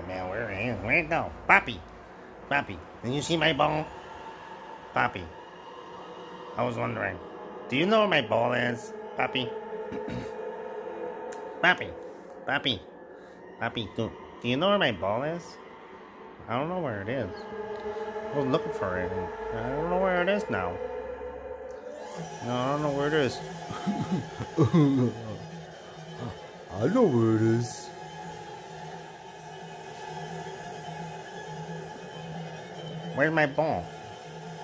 Oh man, where where'd it go? Poppy, Poppy, did you see my ball? Poppy, I was wondering, do you know where my ball is, Poppy? Poppy, Poppy, Poppy, do, do you know where my ball is? I don't know where it is. I was looking for it. I don't know where it is now. No, I don't know where it is. I know where it is. Where's my ball?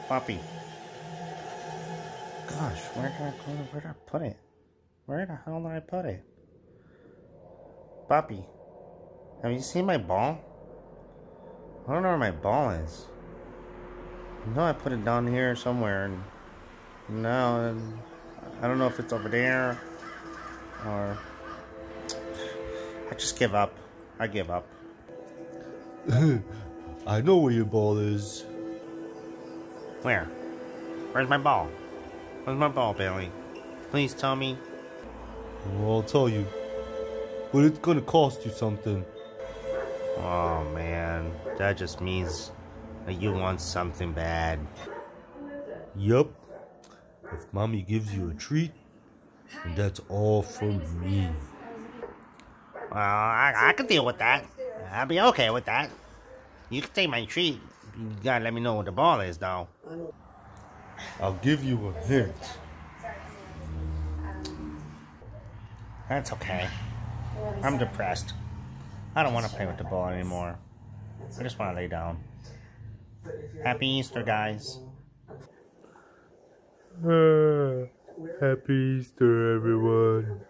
Poppy. Gosh, where did I put it? Where did I put it? Where the hell did I put it? Poppy. Have you seen my ball? I don't know where my ball is. No, I put it down here somewhere and no, I don't know if it's over there or I just give up. I give up. I know where your ball is. Where? Where's my ball? Where's my ball, Bailey? Please tell me. Well, I'll tell you. But it's gonna cost you something. Oh man, that just means that you want something bad. Yup. If mommy gives you a treat, and that's all from me. Well, I, I can deal with that. I'll be okay with that. You can take my treat. You gotta let me know what the ball is, though. I'll give you a hint. That's okay. I'm depressed. I don't want to play with the ball anymore. I just want to lay down. Happy Easter, guys. Ah, happy Easter, everyone.